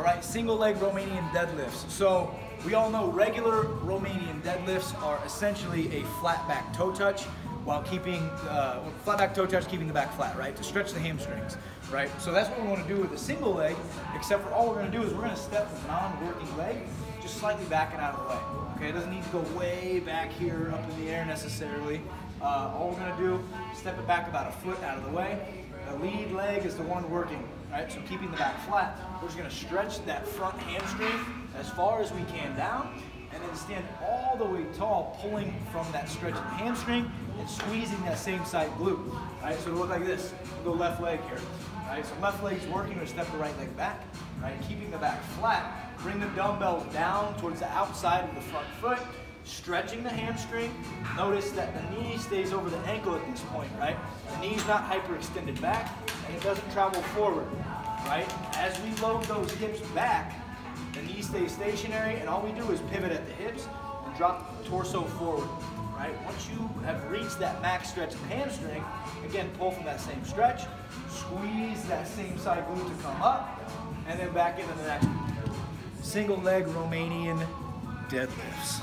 All right, single leg Romanian deadlifts. So we all know regular Romanian deadlifts are essentially a flat back toe touch while keeping, uh, flat back toe touch, keeping the back flat, right? To stretch the hamstrings, right? So that's what we wanna do with a single leg, except for all we're gonna do is we're gonna step the non-working leg, just slightly backing out of the way. Okay, it doesn't need to go way back here up in the air necessarily. Uh, all we're gonna do, step it back about a foot out of the way. The lead leg is the one working, right? So keeping the back flat, we're just gonna stretch that front hamstring as far as we can down, and then stand all the way tall, pulling from that stretch of hamstring and squeezing that same side glute, right? So it'll look like this. We'll go left leg here, right? So left leg's working, we step the right leg back, right? Keeping the back flat, bring the dumbbells down towards the outside of the front foot, stretching the hamstring. Notice that the knee stays over the ankle at this point, right? The knee's not hyperextended back, and it doesn't travel forward, right? As we load those hips back, the knee stays stationary, and all we do is pivot at the hips and drop the torso forward, right? Once you have reached that max stretch of the hamstring, again, pull from that same stretch, squeeze that same side glute to come up, and then back into the next single leg Romanian deadlifts.